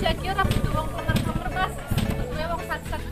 siya kira tuwang sat-sat.